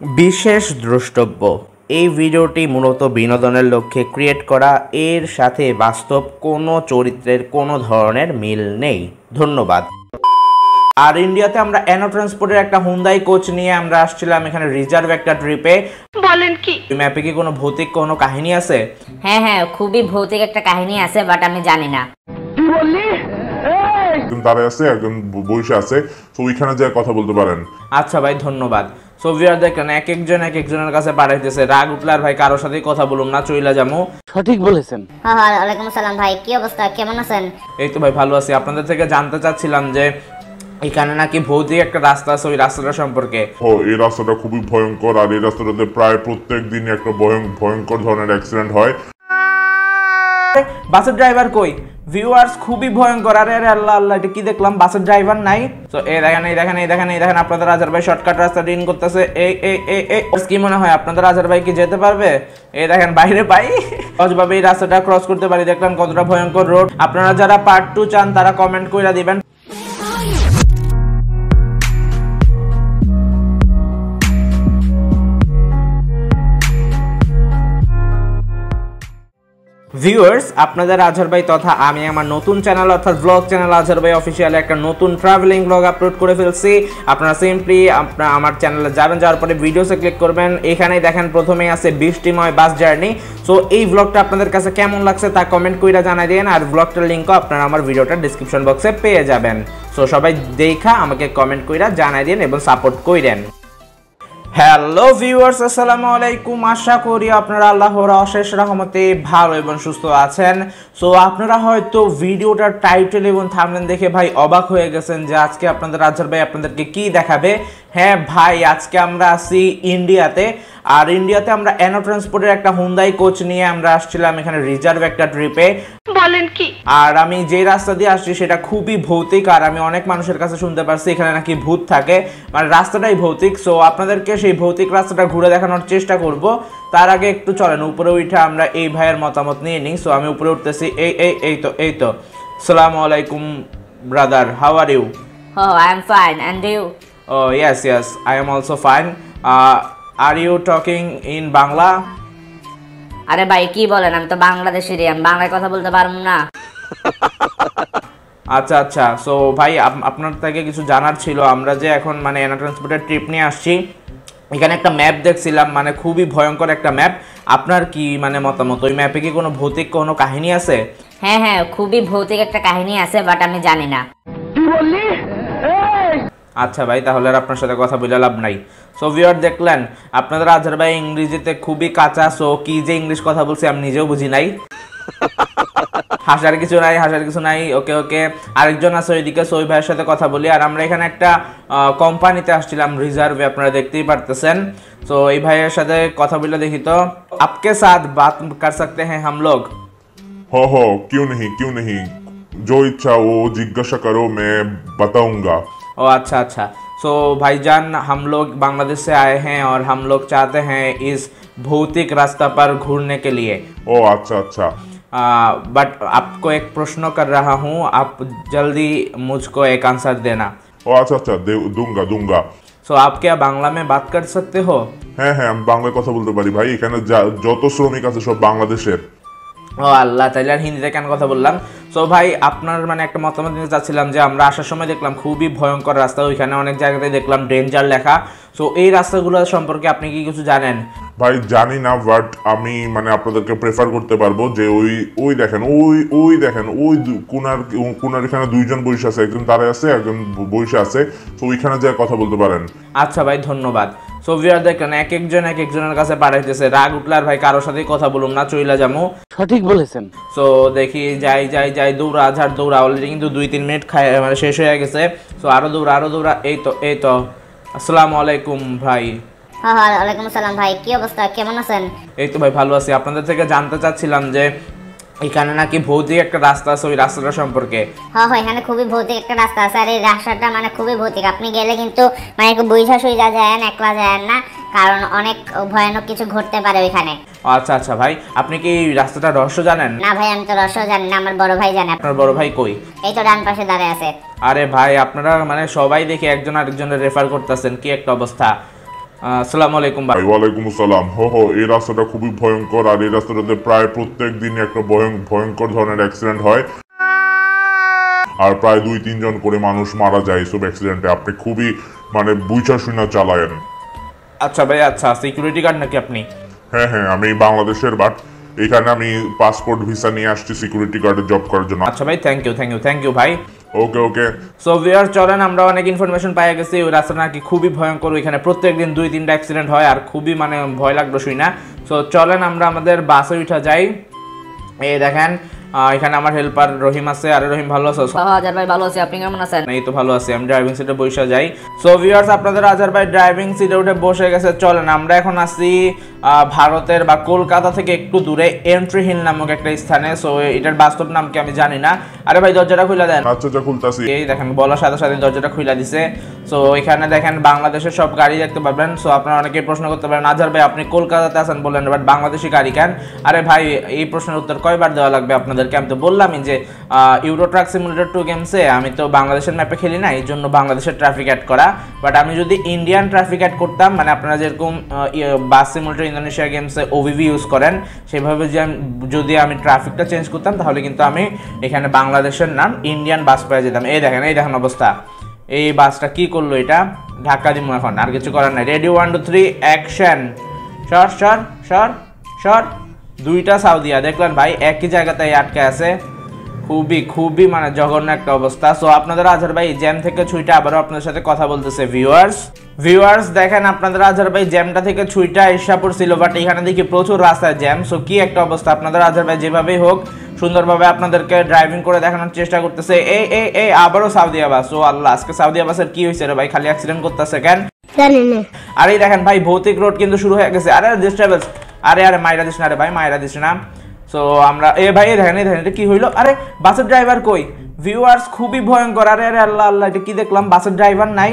বিশেষ দ্রষ্টব্য। এই ভিডিওটি মূলত বিনোদনের লক্ষ্যে ক্রিয়েট করা। এর সাথে বাস্তব কোনো চরিত্রের কোনো ধরনের মিল নেই। ধন্যবাদ। আর ইন্ডিয়াতে আমরা অ্যানো ট্রান্সপোর্টের একটা হুন্দাই কোচ নিয়ে আমরা আসছিলাম এখানে রিজার্ভ একটা ট্রিপে বলেন কি? ম্যাপে কি কোনো ভৌতিক কোনো কাহিনী আছে? হ্যাঁ হ্যাঁ খুবই ভৌতিক একটা কাহিনী আছে বাট আমি জানি না। একজন দাঁড়ায় আছে একজন বসে আছে তো ওইখানে যায় কথা বলতে পারেন। আচ্ছা ভাই ধন্যবাদ। সো ভিউয়ার দেখেন এক একজন এক একজনের কাছে পাঠাইতেছে। রাগ উঠলে আর ভাই কারোর সাথেই কথা বলুন না চইলা যামু। সঠিক বলেছেন। হ্যাঁ হ্যাঁ ওয়ালাইকুম আসসালাম ভাই কি অবস্থা? কেমন আছেন? এই তো ভাই ভালো আছি। আপনাদের থেকে জানতে চাচ্ছিলাম যে এখানে নাকি ভৌতিক একটা রাস্তা আছে ওই রাস্তাটা সম্পর্কে। ও এই রাস্তাটা খুবই ভয়ঙ্কর। আর এই রাস্তাটাতে প্রায় প্রত্যেক দিন একটা ভয়ং- ভয়ঙ্কর ধরনের অ্যাক্সিডেন্ট হয়। বাসের ড্রাইভার কই? ভিউয়ার্স খুবই ভয়ঙ্কর, আরে আরে, আল্লাহ আল্লাহ, এটা কি দেখলাম? বাসের ড্রাইভার নাই। তো এই দেখেন এই দেখেন এই দেখেন এই দেখেন, আপনাদের আজার ভাই শর্টকাট রাস্তা ডিন করতেছে। এই এই এই এই কি মনে হয়, আপনাদের আজার ভাই কি যেতে পারবে? এই দেখেন, বাইরে পাই সহজভাবে এই রাস্তাটা ক্রস করতে পারি, দেখলাম কতটা ভয়ঙ্কর রোড আপনারা যারা পার্ট টু চান, তারা কমেন্ট কইরা দিবেন। ভিউয়ার্স আপনাদের আজহার ভাই তথা আমি আমার নতুন চ্যানেল অর্থাৎ ব্লগ চ্যানেল আজহার ভাই অফিসিয়াল একটা নতুন ট্রাভেলিং ব্লগ আপলোড করে ফেলছি। আপনারা সিম্পলি আপনারা আমার চ্যানেলে যাবেন, যাওয়ার পরে ভিডিওসে ক্লিক করবেন। এখানেই দেখেন, প্রথমেই আছে বৃষ্টিময় বাস জার্নি সো এই ব্লগটা আপনাদের কাছে কেমন লাগছে তা কমেন্ট কইরা জানাই দিন আর ব্লগটার লিঙ্কও আপনারা আমার ভিডিওটা ডিসক্রিপশন বক্সে পেয়ে যাবেন। সো সবাই দেখা, আমাকে কমেন্ট কইরা জানাই দিন এবং সাপোর্ট কইরেন। হ্যালো ভিউয়ার্স আসসালামু আলাইকুম। আশা করি আপনারা আল্লাহর অশেষ রহমতে ভালো এবং সুস্থ আছেন। সো আপনারা হয়তো ভিডিওটার টাইটেল এবং থামলেন দেখে ভাই অবাক হয়ে গেছেন যে আজকে আপনাদের রাজার ভাই আপনাদেরকে কি দেখাবে? হ্যাঁ ভাই আজকে আমরা আছি ইন্ডিয়াতে আর ইন্ডিয়াতে আমরা অ্যানো ট্রান্সপোর্টের একটা হুন্দাই কোচ নিয়ে আমরা আসছিলাম এখানে রিজার্ভ একটা ট্রিপে বলেন কি? আর আমি যে রাস্তা দিয়ে আসছি সেটা খুবই ভৌতিক আর আমি অনেক মানুষের কাছে শুনতে পারছি এখানে নাকি ভূত থাকে। মানে রাস্তাটাই ভৌতিক সো আপনাদেরকে সেই ভৌতিক রাস্তাটা ঘুরে দেখানোর চেষ্টা করব। তার আগে একটু চলেন উপরে উঠে আমরা এই ভাইয়ের মতামত নিয়ে নিই। সো আমি উপরে উঠতেছি এই এই এই তো এই তো। সালাম আলাইকুম brother how are you oh I am fine and you oh yes yes I am also fine are you talking in Bangla আরে ভাই কি বলেন? আমি তো বাংলাদেশেরই আমি বাংলায় কথা বলতে পারব না। আচ্ছা আচ্ছা। সো ভাই আপনার থেকে কিছু জানার ছিল। আমরা যে এখন মানে এনা ট্রান্সপোর্টের ট্রিপ নিয়ে আসছি এখানে একটা ম্যাপ দেখছিলাম মানে খুবই ভয়ঙ্কর একটা ম্যাপ আপনার কি মানে মতামত? ওই ম্যাপে কি কোনো ভৌতিক কোনো কাহিনী আছে? হ্যাঁ হ্যাঁ খুবই ভৌতিক একটা কাহিনী আছে বাট আমি জানি না। আচ্ছা ভাই তাহলে আর আপনার সাথে কথা বলে লাভ নাই সো ভিউয়ার দেখলেন আপনাদের আজহার ভাই ইংরেজিতে খুবই কাঁচা সো কি যে ইংলিশ কথা বলছি আমি নিজেও বুঝি নাই হাসার কিছু নাই হাসার কিছু নাই ওকে ওকে আরেকজন আছে ওইদিকে সই ভাইয়ের সাথে কথা বলি আর আমরা এখানে একটা কোম্পানিতে আসছিলাম রিজার্ভে আপনারা দেখতেই পারতেছেন তো এই ভাইয়ের সাথে কথা বলে দেখি তো আপকে সাথ বাত কর सकते हैं हम लोग হ হ क्यों नहीं क्यों नहीं जो इच्छा वो जिज्ञासा करो मैं बताऊंगा ओ अच्छा अच्छा सो भाईजान हम लोग बांग्लादेश से आए हैं और हम लोग चाहते हैं इस भौतिक रास्ता पर घूरने के लिए ও আচ্ছা আচ্ছা बट आपको एक प्रश्न कर रहा हूँ आप जल्दी मुझको एक आंसर देना ও আচ্ছা আচ্ছা দে- দুঙ্গা দুঙ্গা सो आप क्या बांग्ला में बात कर सकते हो হ্যাঁ হ্যাঁ আমি বাংলায় কথা বলতে পারি ভাই এখানে যা- যত শ্রমিক আছে সব বাংলাদেশের ও আল্লাহ তাইলে আর হিন্দিতে কেন কথা বললাম? সো ভাই আপনার মানে একটা মতামত নিতে চাচ্ছিলাম যে আমরা আসার সময় দেখলাম খুবই ভয়ঙ্কর রাস্তা ওইখানে অনেক জায়গাতে দেখলাম ডেঞ্জার লেখা। সো এই রাস্তাগুলো সম্পর্কে আপনি কি কিছু জানেন? ভাই জানি না বাট আমি মানে আপনাদেরকে প্রেফার করতে পারব যে ওই ওই দেখেন ওই ওই দেখেন ওই কোনার কোনার এখানে দুইজন বসে আছে একজন দাঁড়ায় আছে একজন ব- বসে আছে। তো ওইখানে যায় কথা বলতে পারেন। আচ্ছা ভাই ধন্যবাদ। সো ভিউয়ার দেখেন এক একজন এক একজনের কাছে পাঠাইতেছে। রাগ উঠলে আর ভাই কারোর সাথেই কথা বলুন না চইলা যামু। সঠিক বলেছেন। সো দেখি যাই যাই যাই দৌড়া ঝাড় দৌড়া। অলরেডি কিন্তু দুই তিন মিনিট খায় মানে শেষ হয়ে গেছে। সো আরও দৌড়া আরও দৌড়া। এই তো এই তো। আসসালামু আলাইকুম ভাই। হ্যাঁ হ্যাঁ ওয়ালাইকুম আসসালাম ভাই। কি অবস্থা? কেমন আছেন? এই তো ভাই ভালো আছি। আপনাদের থেকে জানতে চাচ্ছিলাম যে এখানে নাকি ভৌতিক একটা রাস্তা আছে ওই রাস্তাটা সম্পর্কে। হ্যাঁ হ্যাঁ এখানে খুবই ভৌতিক একটা রাস্তা আছে আর এই রাস্তাটা মানে খুবই ভৌতিক। আপনি গেলে কিন্তু মানে একটু বুঝা সুইজা যায় না একলা যায় না কারণ অনেক ভয়ানক কিছু ঘটতে পারে ওইখানে। আচ্ছা আচ্ছা ভাই আপনি কি এই রাস্তাটা রহস্য জানেন? না ভাই আমি তো রসও জানি না আমার বড় ভাই জানে। আপনার বড় ভাই কই? এই তো ডান পাশে দাঁড়িয়ে আছে। আরে ভাই আপনারা মানে সবাই দেখে একজন আরেকজনের রেফার করতেছেন কি একটা অবস্থা? আসসালামু আলাইকুম ভাই। ওয়ালাইকুম আসসালাম হো হো এই রাস্তাটা খুবই ভয়ঙ্কর আর এই রাস্তাটাতে প্রায় প্রত্যেক দিন একটা ভয়ং- ভয়ঙ্কর ধরনের অ্যাক্সিডেন্ট হয়। আর প্রায় দুই তিনজন করে মানুষ মারা যায় এসব অ্যাক্সিডেন্টে আপনি খুবই মানে বুঝা শুনা চালায়েন। আচ্ছা ভাই আচ্ছা সিকিউরিটি গার্ড নাকি আপনি? হ্যাঁ হ্যাঁ আমি বাংলাদেশের বাট এখানে আমি পাসপোর্ট ভিসা নিয়ে আসছি সিকিউরিটি গার্ডে জব করার জন্য। আচ্ছা ভাই thank you thank you thank you ভাই। ওকে ওকে সো ভিউয়ার চলেন, আমরা অনেক ইনফরমেশন পাই গেছি। ওই রাস্তাটা নাকি খুবই ভয়ঙ্কর। ওইখানে প্রত্যেকদিন দুই, তিনটা অ্যাক্সিডেন্ট হয় আর খুবই মানে ভয় লাগল শুই না। সো চলেন, আমরা আমাদের বাসে উঠা যাই। এই দেখেন এখানে আমার হেল্পার রহিম আছে। আরে রহিম ভালো আছো? হাজার ভাই ভালো আছি। আপনি কেমন আছেন? এই তো ভালো আছি আমি ড্রাইভিং সিটে বসে যাই। সো ভিউয়ার্স আপনাদের আজার ভাই ড্রাইভিং সিটে উঠে বসে গেছে। চলেন আমরা এখন আছি ভারতের বা কলকাতা থেকে একটু দূরে এন্ট্রি হিল নামক একটা স্থানে। সো এটার বাস্তব নাম কি আমি জানি না। আরে ভাই দরজাটা খুলে দেন। আচ্ছা যা খুলতাছি। এই দেখেন বলার সাথে সাথে দরজাটা খুলে দিছে। সো এখানে দেখেন বাংলাদেশের সব গাড়ি দেখতে পাবেন সো আপনারা অনেকে প্রশ্ন করতে পারেন আজার ভাই আপনি কলকাতাতে আছেন বললেন বাট বাংলাদেশি গাড়ি কেন? আরে ভাই এই প্রশ্নের উত্তর কয়বার দেওয়া লাগবে আপনাদেরকে আমি তো বললামই যে ইউরো ট্রাক সিমুলেটর টু গেমসে আমি তো বাংলাদেশের ম্যাপে খেলি না এই জন্য বাংলাদেশের ট্রাফিক অ্যাড করা। বাট আমি যদি ইন্ডিয়ান ট্রাফিক অ্যাড করতাম মানে আপনারা যেরকম বাস সিমুলেটর ইন্দোনেশিয়া গেমসে ওভিভি ইউজ করেন, সেভাবে যে যদি আমি ট্রাফিকটা চেঞ্জ করতাম, তাহলে কিন্তু আমি এখানে বাংলাদেশের নাম ইন্ডিয়ান বাস পেয়ে যেতাম। এই দেখেন এই দেখেন অবস্থা। এই বাসটা কি করল এটা? ধাক্কা দিব এখন, আর কিছু করার নাই। Ready one two three action সর সর সর সর। দুইটা সাউদিয়া। দেখলেন ভাই একই জায়গাতে আটকে আছে। খুবই খুবই মানে জঘন্য একটা অবস্থা। সো আপনাদের আজহার ভাই জ্যাম থেকে ছুইটা আবারও আপনাদের সাথে কথা বলতেছে ভিউয়ার্স ভিউয়ার্স দেখেন আপনাদের আজহার ভাই জ্যামটা থেকে ছুইটা এসা পড়ছিল বাট এখানে দেখি প্রচুর রাস্তায় জ্যাম। সো কি একটা অবস্থা। আপনাদের আজহার ভাই যেভাবেই হোক সুন্দরভাবে আপনাদেরকে ড্রাইভিং করে দেখানোর চেষ্টা করতেছে। এই এই এই আবারও সাউদি আবাস ও আল্লাহ আজকে সাউদি আবাসের কি হয়েছে রে ভাই? খালি অ্যাক্সিডেন্ট করতেছে কেন? আর এই দেখেন ভাই ভৌতিক রোড কিন্তু শুরু হয়ে গেছে। আরে ডিস্টার্বেন্স আরে আরে মাইরা দিস না রে ভাই মাইরা দিস না। সো আমরা এ ভাই এখানে এটা কি হইল? আরে, বাসের ড্রাইভার কই? ভিউয়ার্স খুবই ভয়ঙ্কর। আরে আরে, আল্লাহ আল্লাহ, এটা কি দেখলাম? বাসের ড্রাইভার নাই।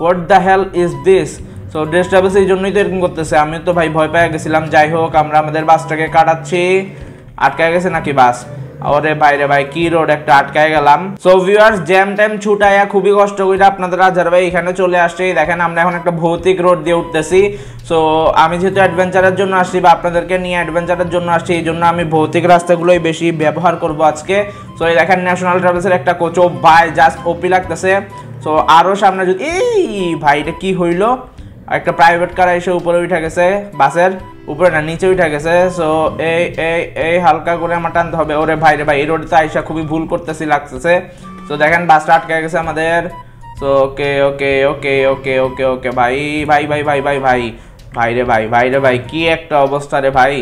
What the hell is this so disturbance এই জন্যই তো এরকম করতেছে। আমি তো ভাই ভয় পেয়ে গেছিলাম। যাই হোক, আমরা আমাদের বাসটাকে কাটাচ্ছি। আটকায় গেছে নাকি বাস? ওরে বাইরে ভাই, কি রোড একটা আটকায় গেলাম। সো ভিউয়ার্স জ্যাম ট্যাম ছুটাইয়া খুবই কষ্ট করে আপনাদের আজার ভাই এখানে চলে আসছে। দেখেন, আমরা এখন একটা ভৌতিক রোড দিয়ে উঠতেছি। সো আমি যেহেতু অ্যাডভেঞ্চারের জন্য আসছি বা আপনাদেরকে নিয়ে অ্যাডভেঞ্চারের জন্য আসছি, এই জন্য আমি ভৌতিক রাস্তাগুলোই বেশি ব্যবহার করব আজকে। সো এই দেখেন ন্যাশনাল ট্রাভেলসের একটা কোচো বাই জাস্ট ওপি লাগতেছে। সো আরও সামনে যদি এই ভাই, এটা কি হইল? একটা প্রাইভেট কার এসে উপরে উঠে গেছে, বাসের। উপরে না, নিচে উঠে গেছে সো এই এই এই হালকা করে আমার টানতে হবে। ওরে ভাই রে ভাই, এই রোডে তো আইসা খুবই ভুল করতেছি, লাগতেছে। সো দেখেন বাসটা আটকে গেছে আমাদের। সো ওকে ওকে ওকে ওকে ওকে ওকে ভাই ভাই ভাই ভাই ভাই ভাই ভাই রে ভাই ভাই রে ভাই, কি একটা অবস্থা রে ভাই।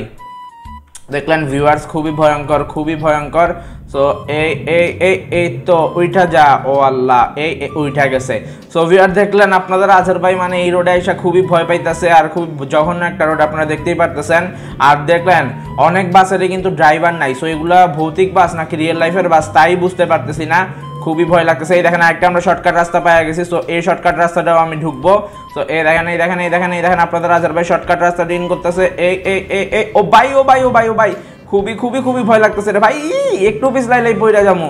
দেখলেন ভিউয়ার্স খুবই ভয়ঙ্কর খুবই ভয়ঙ্কর। সো এই এই এই এই তো উইঠা যা, ও আল্লাহ, এই উইঠা গেছে। সো ভিউয়ার দেখলেন, আপনাদের আজহার ভাই মানে এই রোডে এসে খুবই ভয় পাইতেছে আর খুব জঘন্য একটা রোড আপনারা দেখতেই পারতেছেন। আর দেখলেন, অনেক বাসেরই কিন্তু ড্রাইভার নাই। সো এগুলা ভৌতিক বাস নাকি রিয়েল লাইফের বাস তাই বুঝতে পারতেছি না। খুবই ভয় লাগতেছে। এই দেখেন একটা আমরা শর্টকাট রাস্তা পাওয়া গেছি। সো এই শর্টকাট রাস্তাটাও আমি ঢুকবো। তো এই দেখেন এই দেখেন এই দেখেন এই দেখেন, আপনাদের আজার ভাই শর্টকাট রাস্তা ডিন করতেছে। এই এই, ও ভাই ও ভাই ও ভাই ও ভাই। খুবই খুবই খুবই ভয় লাগতেছে রে ভাই। একটু পিস লাইলেই পইরা যাব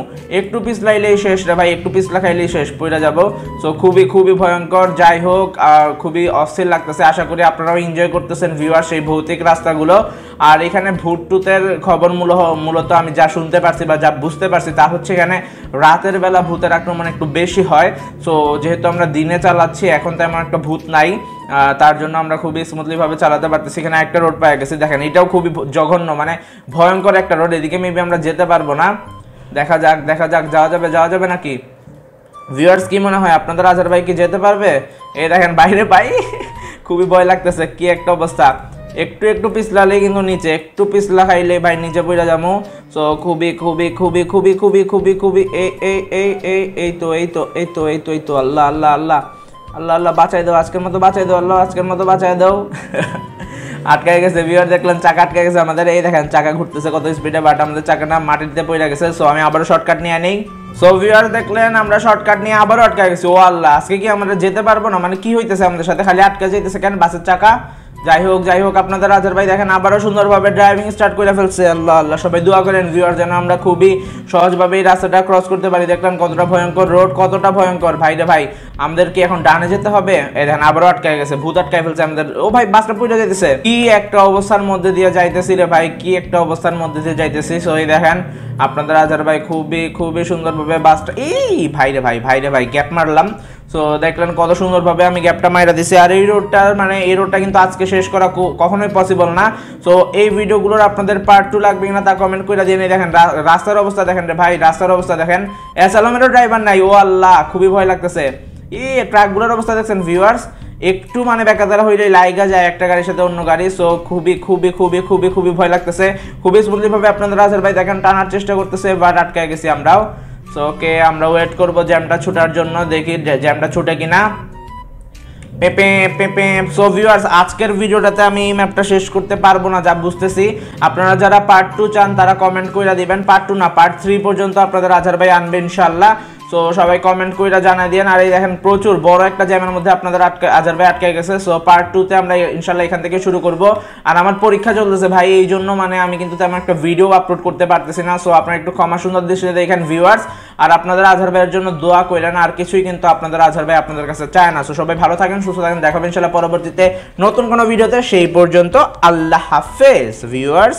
একটু পিস লাইলেই শেষ রে ভাই, একটু পিস লাগাইলেই শেষ, পইরা যাব। সো খুবই খুবই ভয়ঙ্কর। যাই হোক, আর খুবই অস্থির লাগতেছে। আশা করি আপনারাও এনজয় করতেছেন ভিউয়ার সেই ভৌতিক রাস্তাগুলো। আর এখানে ভূতটুতের খবর মূল মূলত আমি যা শুনতে পারছি বা যা বুঝতে পারছি তা হচ্ছে এখানে রাতের বেলা ভূতের আক্রমণ একটু বেশি হয়। সো যেহেতু আমরা দিনে চালাচ্ছি, এখন তেমন একটা ভূত নাই। তার জন্য আমরা খুবই স্মুথলি ভাবে চালাতে পারতেছি। এখানে একটা রোড পাই গেছি, দেখেন, এটাও খুবই জঘন্য মানে ভয়ঙ্কর একটা রোড এদিকে মেবি আমরা যেতে পারব না। দেখা যাক দেখা যাক, যাওয়া যাবে যাওয়া যাবে নাকি? ভিউয়ার্স কি মনে হয়, আপনাদের আজার ভাই কি যেতে পারবে? এই দেখেন, বাইরে পাই। খুবই ভয় লাগতেছে, কি একটা অবস্থা। একটু একটু পিছলালে কিন্তু নিচে, একটু পিছলা খাইলে ভাই নিচে পড়ে যাব সো খুবই খুবই খুবই খুবই খুবই খুবই খুবই এই এই এই এই এই তো এই তো এই তো এই তো এই তো, আল্লাহ আল্লাহ আল্লাহ। আল্লাহ আল্লাহ বাঁচাই দাও, আজকের মতো বাঁচাই দাও, আল্লাহ, আজকের মতো বাঁচাই দাও। আটকায় গেছে ভিউয়ার দেখলেন, চাকা আটকে গেছে আমাদের। এই দেখেন, চাকা ঘুরতেছে কত স্পিডে বাট আমাদের চাকাটা মাটিতে পড়ে গেছে সো আমি আবারও শর্টকাট নিয়ে নেই সো ভিউয়ার দেখলেন, আমরা শর্টকাট নিয়ে আবারও আটকে গেছি। ও আল্লাহ, আজকে কি আমরা যেতে পারব না? মানে কি হইতেছে আমাদের সাথে? খালি আটকে যাইতেছে কেন? বাসের চাকা? যাই হোক যাই হোক, আপনাদের আজহার ভাই দেখেন আবারও সুন্দরভাবে ড্রাইভিং স্টার্ট করে ফেলছে। আল্লাহ আল্লাহ, সবাই দোয়া করেন ভিউয়ার যেন আমরা খুবই সহজভাবে এই রাস্তাটা ক্রস করতে পারি। দেখলাম কতটা ভয়ঙ্কর রোড কতটা ভয়ঙ্কর। ভাই রে ভাই আমাদের কি এখন ডানে যেতে হবে। এই দেখেন, আবারও আটকায় গেছে, ভূত আটকায় ফেলছে আমাদের। ও ভাই বাসটা পুড়ে যেতেছে কি একটা অবস্থার মধ্যে দিয়ে যাইতেছি রে ভাই, কি একটা অবস্থার মধ্যে দিয়ে যাইতেছি। সো এই দেখেন, আপনাদের আজহার ভাই খুবই খুবই সুন্দরভাবে বাসটা এই ভাই রে ভাই ভাই রে ভাই গ্যাপ মারলাম। সো দেখলেন কত সুন্দরভাবে আমি গ্যাপটা মাইরা দিছি। আর এই রোডটা মানে এই রোডটা কিন্তু আজকে শেষ করা কখনোই পসিবল না। সো এই ভিডিওগুলোর আপনাদের পার্ট টু লাগবে না তা কমেন্ট করে দিয়ে দেখেন রাস্তার অবস্থা দেখেন রে ভাই, রাস্তার অবস্থা দেখেন। অ্যাসালামেরও ড্রাইভার নাই, ও আল্লাহ, খুবই ভয় লাগতেছে। এই ট্রাকগুলোর অবস্থা দেখছেন ভিউয়ার্স একটু মানে বেকাতারা হইলে লাইগা যায় একটা গাড়ির সাথে অন্য গাড়ি সো খুবই খুবই খুবই খুবই খুবই ভয় লাগতেছে। খুবই স্মুথলি ভাবে আপনাদের রাজের ভাই দেখেন, টানার চেষ্টা করতেছে বাট আটকায় গেছি আমরাও। সো ওকে আমরা ওয়েট করব জ্যামটা ছুটার জন্য, দেখি জ্যামটা ছুটে কিনা। পেপে পেপে সো ভিউয়ার্স আজকের ভিডিওটাতে আমি এই ম্যাপটা শেষ করতে পারব না, যা বুঝতেছি। আপনারা যারা পার্ট টু চান, তারা কমেন্ট করে দিবেন। পার্ট টু না পার্ট থ্রি পর্যন্ত আপনাদের আজহার ভাই আনবে ইনশাল্লাহ সো সবাই কমেন্ট কইরা জানাই দিয়েন। আর এই দেখেন, প্রচুর বড় একটা জ্যামের মধ্যে আপনাদের আটকে আজহার ভাই আটকে গেছে। সো পার্ট টুতে আমরা ইনশাল্লাহ এখান থেকে শুরু করব। আর আমার পরীক্ষা চলতেছে ভাই, এই জন্য মানে আমি কিন্তু তেমন একটা ভিডিও আপলোড করতে পারতেছি না। সো আপনারা একটু ক্ষমা সুন্দর দৃষ্টিতে দেখেন ভিউয়ার্স আর আপনাদের আজহার ভাইয়ের জন্য দোয়া কইলেন আর কিছুই কিন্তু আপনাদের আজহার ভাই আপনাদের কাছে চায় না। সো সবাই ভালো থাকেন, সুস্থ থাকেন। দেখাবেন ইনশাল্লাহ পরবর্তীতে নতুন কোনো ভিডিওতে সেই পর্যন্ত আল্লাহ হাফেজ ভিউয়ার্স